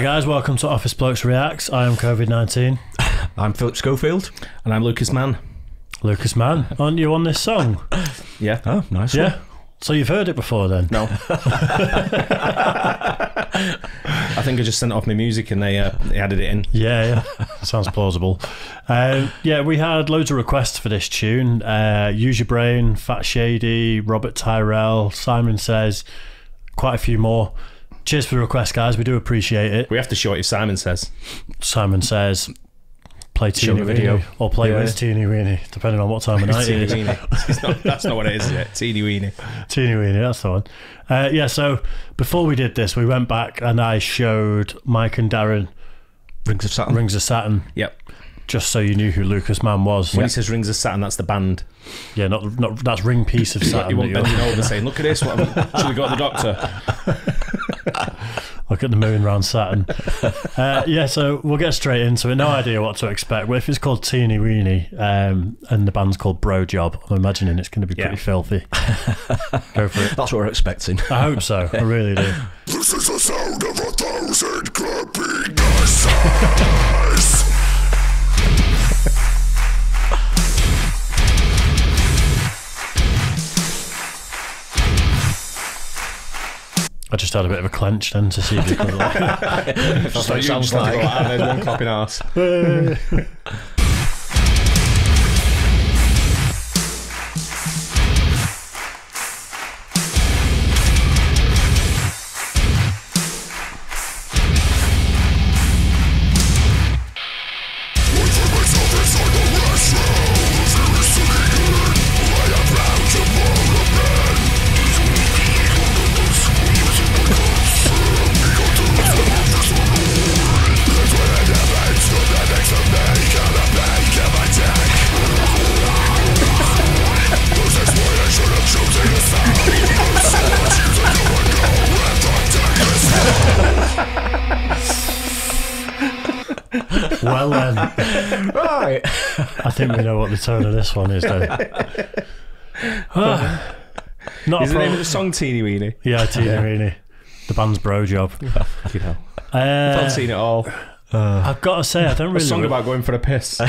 Hi guys, welcome to Office Blokes Reacts. I am COVID nineteen. I'm Philip Schofield. And I'm Lucas Mann. Lucas Mann, aren't you on this song? Yeah. Oh, nice Yeah. So you've heard it before then? No. I think I just sent off my music and they, uh, they added it in. Yeah, yeah. Sounds plausible. Um, yeah, we had loads of requests for this tune. Uh, Use Your Brain, Fat Shady, Robert Tyrell, Simon Says, quite a few more. Cheers for the request, guys. We do appreciate it. We have to show it if Simon says. Simon Says, play Teeny the video. Weeny or play Yeah. with Teenie Weenie, depending on what time of night it Teeny is. weeny. It's not, that's not what it is, is it? Teeny weeny. Teenie Weenie, that's the one. Uh, yeah, so before we did this, we went back and I showed Mike and Darren Rings of Saturn. Rings of Saturn, Yep. just so you knew who Lucas Mann was. When he says Rings of Saturn, that's the band. Yeah, not, not that's Ring Piece of Saturn. You that won't you're- over saying, look at this. What have we- should we go to the doctor? Look at the moon round Saturn. uh, yeah, so we'll get straight into it. No idea what to expect. Well, if it's called Teenie Weenie um, and the band's called Bro Job, I'm imagining it's going to be pretty filthy. Go for it. That's what we're expecting. I hope so. I really do. This is the sound of a thousand clapping I just had a bit of a clench then to see if you could. Like, That's what it sounds like. And there's one clapping arse. Well, then, Right. I think we know what the tone of this one is then. Ah, not Is a the name of the song Teenie Weenie? Yeah, Teenie Weenie. The band's Bro Job. You know. Uh, I've seen it all. I've got to say, I don't A really. song about going for a piss.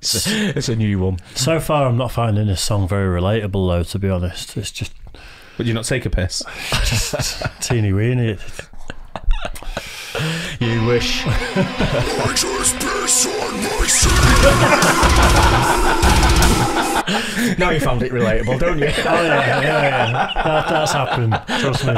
it's a new one. So far, I'm not finding this song very relatable, though. To be honest, it's just Would you not take a piss? teeny weeny. You wish. I just piss on my seat. now you found it relatable, don't you? Oh yeah, yeah, yeah. That, that's happened. Trust me.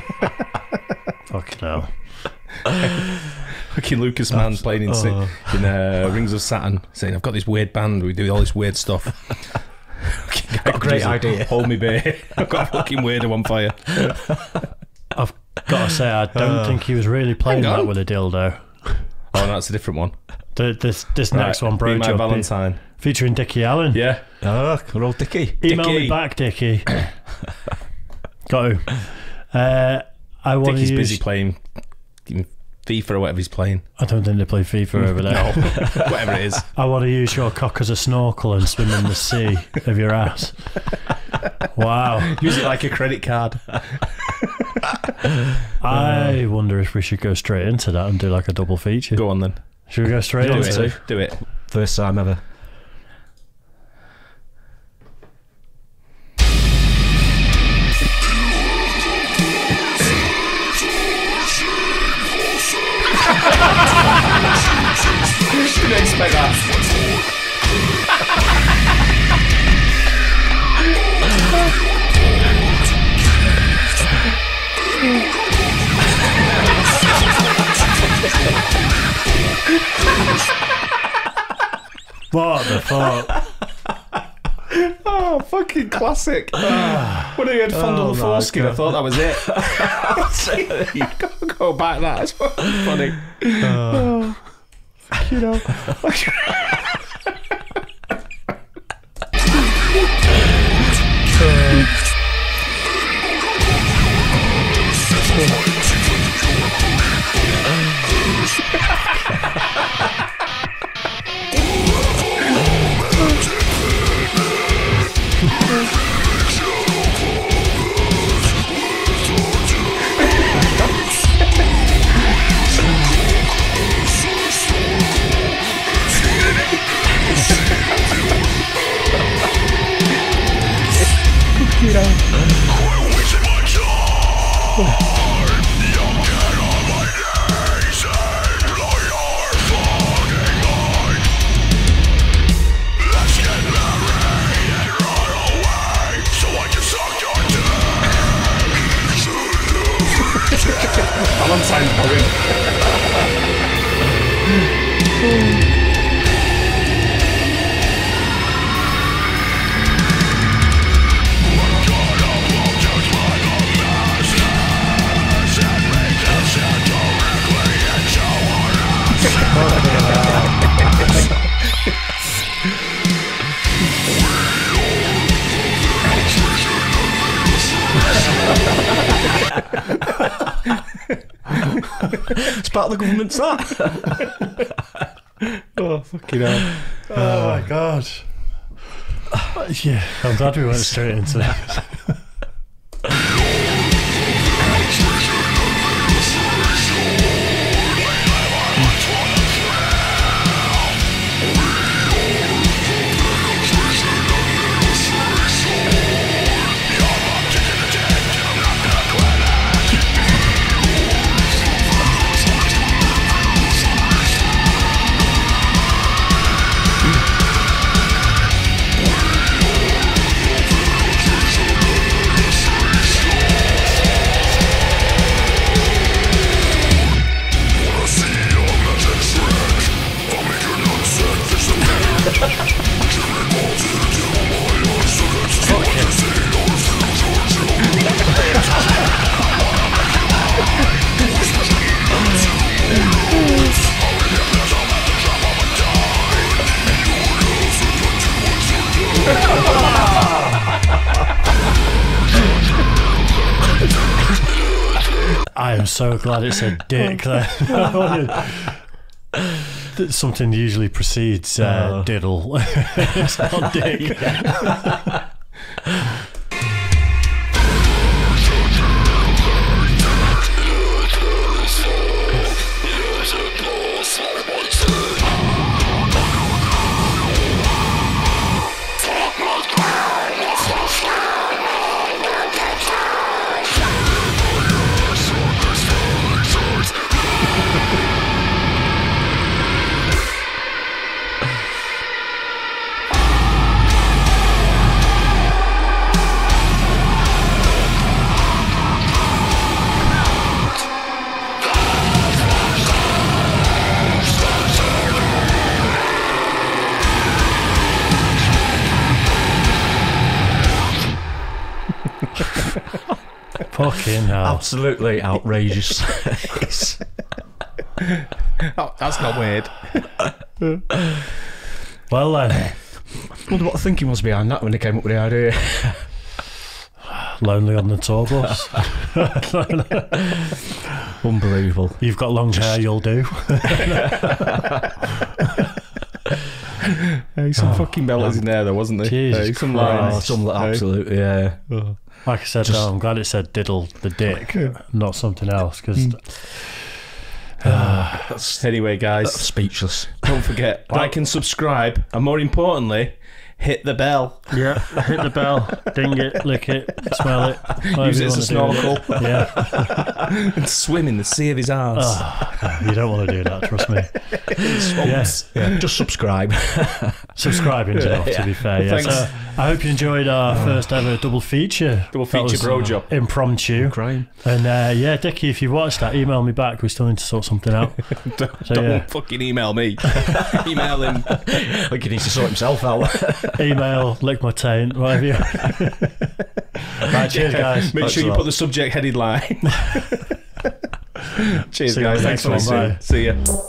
Fucking hell. Fucking Lucas Mann playing in, oh. in uh, Rings of Saturn, saying, "I've got this weird band. We do all this weird stuff." got a great idea. Hold me beer. I've got a fucking weirdo on fire. I've got to say, I don't uh, think he was really playing that with a dildo. Oh, no, that's a different one. The, this this right, next one, bro. Be my Valentine. Be, featuring Dickie Allen. Yeah. Oh, good old Dickie. Email Dickie. me back, Dickie. Go. Uh, I I want think to he's use. busy playing FIFA or whatever he's playing. I don't think they play FIFA over there. whatever it is. I want to use your cock as a snorkel and swim in the sea of your ass. Wow. Use it like a credit card. I wonder if we should go straight into that and do like a double feature. Go on then. Should we go straight Do into it. Do it. First time ever. Oh, fucking classic. when I heard Fondle Oh the Foreskin, I thought that was it. you go, go back that. That's funny. Oh, you know. It's part of the government's that. Oh, fucking hell. Oh my oh. god. Yeah, I'm glad we went straight into that. I am so glad it said dick there. I wanted- that Something usually precedes uh, diddle. it's not dick. Fucking hell. Absolutely outrageous. Oh, that's not weird. Well uh, then, wonder what the thinking was behind that when they came up with the idea. lonely on the tour bus. Unbelievable. You've got long hair, you'll do. Hey, some oh, fucking belters in there, though, wasn't there? Jesus Hey, some Christ. lines. Oh, some absolutely, yeah. Like I said, Just- though, I'm glad it said diddle the dick, not something else, because mm. ah, That's Anyway, guys, speechless. don't forget like and subscribe, and more importantly, hit the bell. yeah, hit the bell, ding it, lick it, smell it, Use it as a snorkel. Yeah, and swim in the sea of his arse. oh, ah, you don't want to do that. Trust me. Swamps. Yeah, just subscribe. Subscribing's enough, to be fair. Yeah. So I hope you enjoyed our first ever double feature. Double That feature was bro job. Impromptu. Crying. And uh, yeah, Dickie, if you watched that, email me back. We still need to sort something out. Don't, So, don't yeah. fucking email me. email him. Like he needs to sort himself out. email, lick my taint, whatever you. right, cheers, guys. Make Thanks sure a you lot. put the subject headed line. Cheers, See you on guys. the Thanks next for one. listening. Bye. See ya.